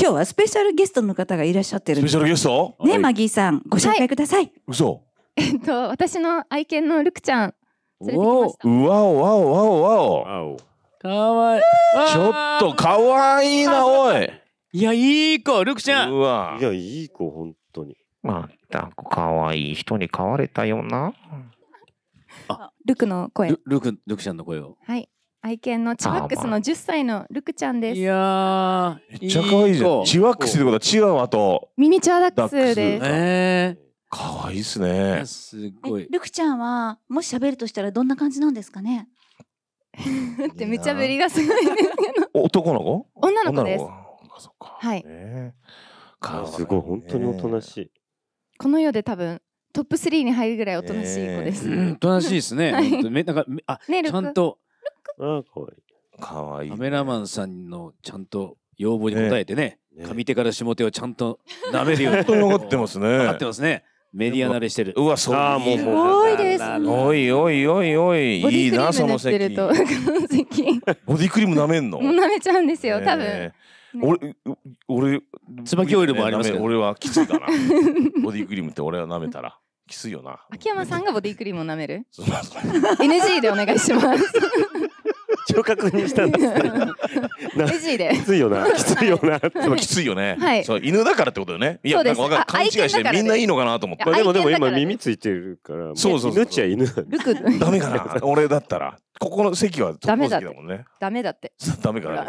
今日はスペシャルゲストの方がいらっしゃってるんですスペシャルゲスト？ね、マギーさん、ご紹介ください。嘘えっと私の愛犬のルクちゃん連れてきました。うわおわおわおわおわお。かわいい。ちょっとかわいいなおいいや、いい子、ルクちゃん。うわいや、いい子、本当に。まったく可愛い人に飼われたよな。ルクの声ル。ルク、ルクちゃんの声を。はい。愛犬のチワックスの10歳のルクちゃんです。いやー、めっちゃ可愛いじゃん。子。チワックスってことはチワワとミニチュアダックスです。え可愛いっすー、ねすごい。ルクちゃんは、もし喋るとしたらどんな感じなんですかね？って無茶ぶりがすごいんですけど。男の子？女の子です。女の子。そっか。はい。ねあすごい、本当におとなしい。この世で多分トップ3に入るぐらいおとなしい子です。うん、おとなしいですね。はい。本当めなんかめあ、ねちゃんとああ、かわい可愛いカメラマンさんのちゃんと要望に応えてね、い。ね。上手から下手をちゃんと 舐めるように。本当に分かってますね。分かってますね。メディア慣れしてる。うわそう。あーもう。すごいですあらららおいおいおいおい。ボデいいィクリーム塗なその席。ボディクリーム舐めんの？もう舐めちゃうんですよ多分。俺う俺椿オイルもありますけど。俺はきついかな。ボディクリームって俺は舐めたら。きついよな。秋山さんがボディクリームを舐める？そう NG でお願いします。一応確認したんですね。な NG でき。ついよな、きついよな。でもきついよね。はいそう犬だからってことよね。いやなんかわか勘違いしてみんないいのかなと思ってでもでも今耳ついてるから、そうそうそう犬っちゃ犬。ルクダメかな。俺だったらここの席はダメだもんね。ダメだって。ダメかな。